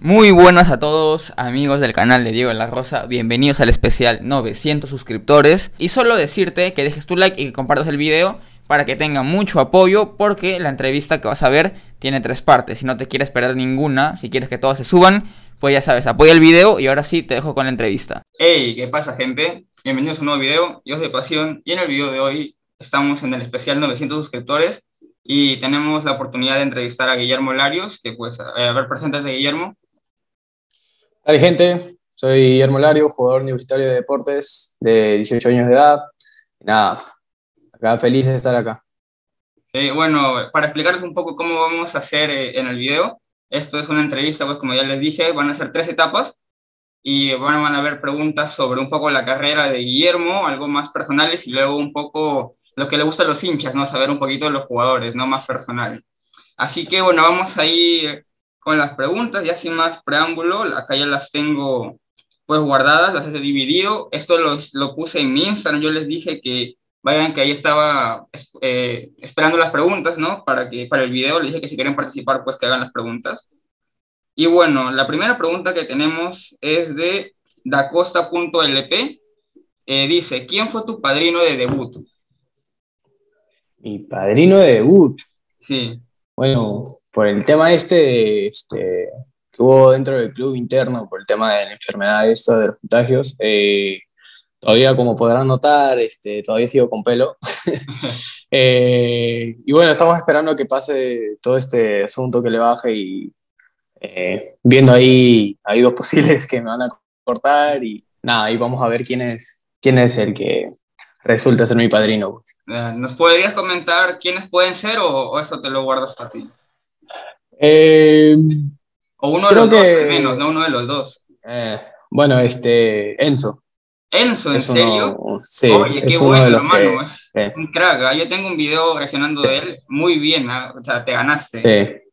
Muy buenas a todos amigos del canal de Diego La Rosa, bienvenidos al especial 900 suscriptores y solo decirte que dejes tu like y que compartas el video para que tenga mucho apoyo porque la entrevista que vas a ver tiene tres partes, si no te quieres perder ninguna, si quieres que todas se suban, pues ya sabes, apoya el video y ahora sí te dejo con la entrevista. Hey, ¿qué pasa gente? Bienvenidos a un nuevo video, yo soy Pasión y en el video de hoy estamos en el especial 900 suscriptores y tenemos la oportunidad de entrevistar a Guillermo Larios, que pues, a ver, preséntate Guillermo. Hola gente, soy Guillermo Lario, jugador universitario de deportes de 18 años de edad. nada, acá feliz de estar acá. bueno, para explicarles un poco cómo vamos a hacer eh, en el video, esto es una entrevista, pues como ya les dije, van a ser tres etapas y van, van a haber preguntas sobre un poco la carrera de Guillermo, algo más personales y luego un poco lo que le gusta a los hinchas, ¿no? Saber un poquito de los jugadores, ¿no? Más personal. Así que bueno, vamos a ir con las preguntas, ya sin más preámbulo, acá ya las tengo pues guardadas, las he dividido. Esto lo, lo puse en mi Instagram, yo les dije que vayan que ahí estaba eh, esperando las preguntas, ¿no? Para, que, para el video, les dije que si quieren participar, pues que hagan las preguntas. Y bueno, la primera pregunta que tenemos es de dacosta.lp. Eh, dice, ¿quién fue tu padrino de debut? Mi padrino de debut. Sí. Bueno, por el tema este, este que hubo dentro del club interno, por el tema de la enfermedad esta de los contagios, eh, todavía como podrán notar, este, todavía sigo con pelo. Eh, y bueno, estamos esperando que pase todo este asunto que le baje y eh, viendo ahí, hay dos posibles que me van a cortar y nada, ahí vamos a ver quién es, quién es el que resulta ser mi padrino. ¿Nos podrías comentar quiénes pueden ser o, o eso te lo guardas para ti? Eh, o uno de los dos, menos, no uno de los dos. Eh, bueno, este, Enzo. Enzo, ¿en serio? sí, Oye, qué bueno, hermano. es un crack. ¿ah? Yo tengo un video reaccionando de él. Muy bien, ¿ah? o sea, te ganaste. Sí.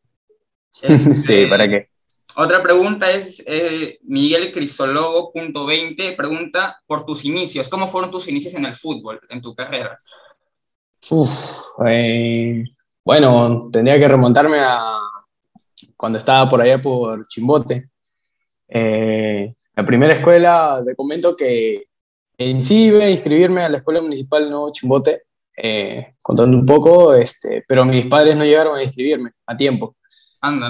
Este, sí, ¿para qué? Otra pregunta es eh, Miguel Crisologo.20 pregunta por tus inicios. ¿Cómo fueron tus inicios en el fútbol, en tu carrera? Uf, eh, bueno, tendría que remontarme a cuando estaba por allá por Chimbote. Eh, la primera escuela, te comento que en sí iba a inscribirme a la escuela municipal no Chimbote, eh, contando un poco, este, pero mis padres no llegaron a inscribirme a tiempo.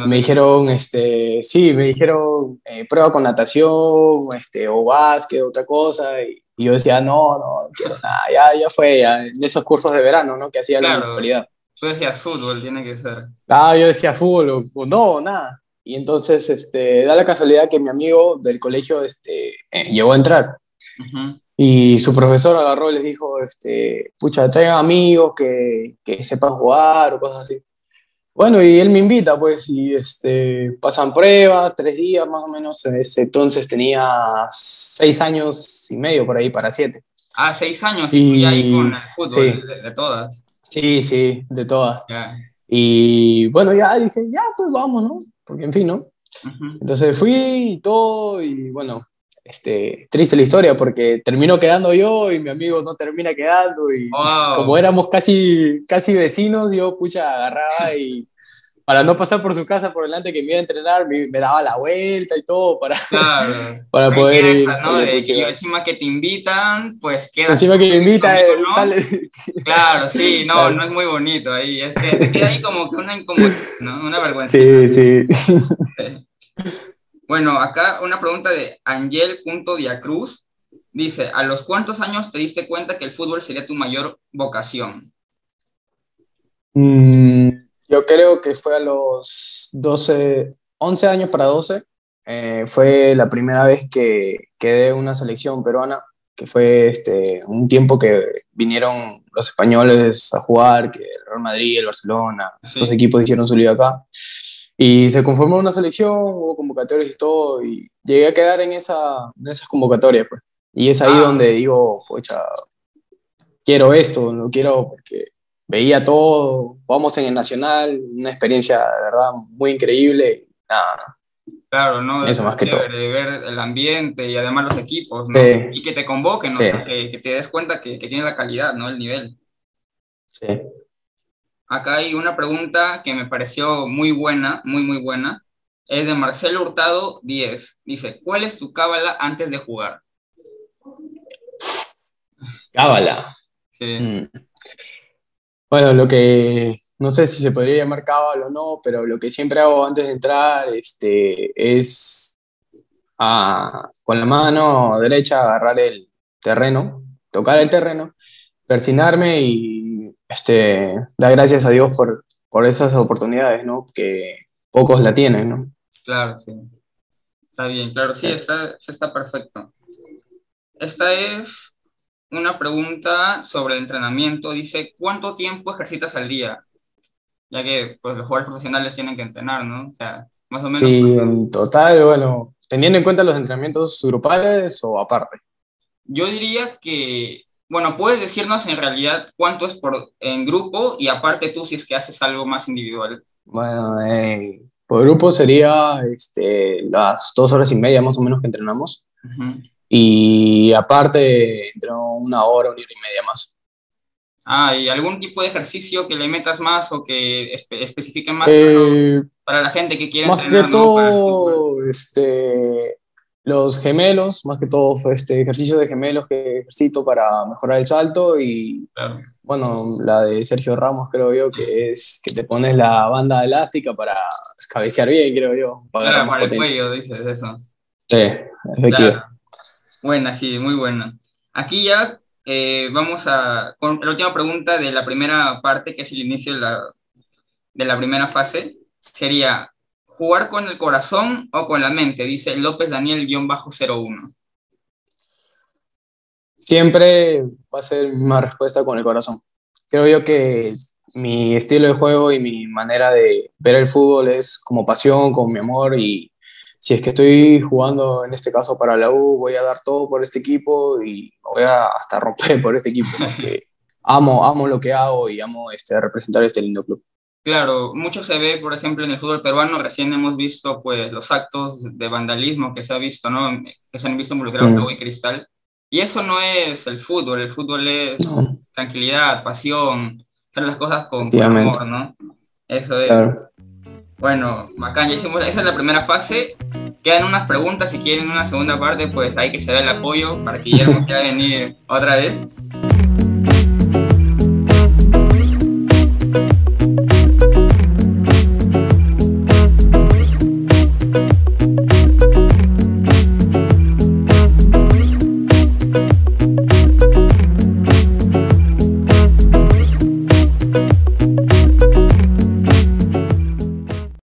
Me dijeron, este, sí, me dijeron, eh, prueba con natación, este, o básquet, otra cosa, y, yo decía, no, no, no quiero nada, ya, ya fue, ya, en esos cursos de verano, ¿no? Que hacía la municipalidad. Tú decías fútbol, tiene que ser. Ah, yo decía fútbol, o, no, nada. Y entonces, este, da la casualidad que mi amigo del colegio, este, eh, llegó a entrar. Y su profesor agarró y les dijo, este, pucha, traigan amigos que, que sepan jugar o cosas así. Bueno, y él me invita, pues, y este, pasan pruebas, tres días más o menos. Ese entonces tenía seis años y medio por ahí para siete. Ah, seis años y, ahí con el fútbol de, todas. Sí, sí, de todas. Y bueno, ya dije, ya, pues vamos, ¿no? Porque en fin, ¿no? Entonces fui y todo, y bueno, este, triste la historia porque terminó quedando yo y mi amigo no termina quedando y como éramos casi, casi vecinos, yo pucha agarraba y para no pasar por su casa por delante que me iba a entrenar, me, daba la vuelta y todo para, para poder ir. ¿no? De que encima que te invitan, pues queda. Encima que te invitan, eh, sale. Claro, sí, no, no es muy bonito ahí. Es que queda ahí como que una incomodidad, ¿no? Una vergüenza. Sí, sí. Bueno, acá una pregunta de Angel.diacruz. Dice, ¿a los cuántos años te diste cuenta que el fútbol sería tu mayor vocación? Mm, yo creo que fue a los 12, 11 años para 12. Eh, fue la primera vez que quedé en una selección peruana, que fue este, un tiempo que vinieron los españoles a jugar, que el Real Madrid, el Barcelona, estos equipos hicieron su liga acá. Y se conformó una selección, hubo convocatorias y todo, y llegué a quedar en, esa, en esas convocatorias, pues. Y es ahí ah. donde digo, pocha, quiero esto, no quiero porque veía todo, vamos en el Nacional, una experiencia de verdad muy increíble, nada, Claro, ¿no? Eso más que todo. ver el ambiente y además los equipos, ¿no? Y que te convoquen, ¿no? que, te des cuenta que, que tiene la calidad, ¿no? El nivel. Sí. Acá hay una pregunta que me pareció muy buena, muy, muy buena. es de Marcelo Hurtado 10. Dice, ¿cuál es tu cábala antes de jugar? Cábala. Sí. Mm. Bueno, lo que no sé si se podría llamar cábala o no, pero lo que siempre hago antes de entrar este, es ah, con la mano derecha agarrar el terreno, tocar el terreno, persinarme y este, dar gracias a Dios por, por esas oportunidades, ¿no? Que pocos la tienen, ¿no? Claro, sí. Está bien, claro, sí, está, sí está perfecto. Esta es una pregunta sobre el entrenamiento. Dice, ¿cuánto tiempo ejercitas al día? Ya que pues, los jugadores profesionales tienen que entrenar, ¿no? O sea, más o menos. Sí, en total, bueno, teniendo en cuenta los entrenamientos grupales o aparte. Yo diría que, bueno, puedes decirnos en realidad cuánto es por, en grupo y aparte tú si es que haces algo más individual. Bueno, eh, por grupo sería este, las dos horas y media más o menos que entrenamos. Ujú. Y aparte, entreno una hora, una hora y media más. Ah, ¿y algún tipo de ejercicio que le metas más o que espe- especifique más Eh, para la gente que quiere más entrenar, que ¿no? Para el fútbol. todo, este, los gemelos, más que todo este ejercicio de gemelos que ejercito para mejorar el salto y Claro. bueno, la de Sergio Ramos creo yo que es que te pones la banda elástica para cabecear bien, creo yo, para Claro, más para el potencia. cuello, dices eso. Sí, efectivo. Claro. Buena, sí, muy buena. Aquí ya eh, vamos a con la última pregunta de la primera parte, que es el inicio de la, de la primera fase. Sería, ¿jugar con el corazón o con la mente? Dice López Daniel-01. Siempre va a ser mi respuesta con el corazón. Creo yo que mi estilo de juego y mi manera de ver el fútbol es como pasión, con mi amor y si es que estoy jugando en este caso para la U, voy a dar todo por este equipo y me voy a hasta romper por este equipo porque amo, amo lo que hago y amo este, representar este lindo club. Claro, mucho se ve, por ejemplo, en el fútbol peruano, recién hemos visto pues los actos de vandalismo que se ha visto, ¿no? Que se han visto involucrados Mm. Agua y Cristal. Y eso no es el fútbol, el fútbol es No, tranquilidad, pasión, hacer las cosas con, con amor, ¿no? Eso es. claro. Bueno, bacán, ya hicimos, esa es la primera fase. Quedan unas preguntas, si quieren una segunda parte, pues hay que ve el apoyo para que Guillermo quiera venir otra vez.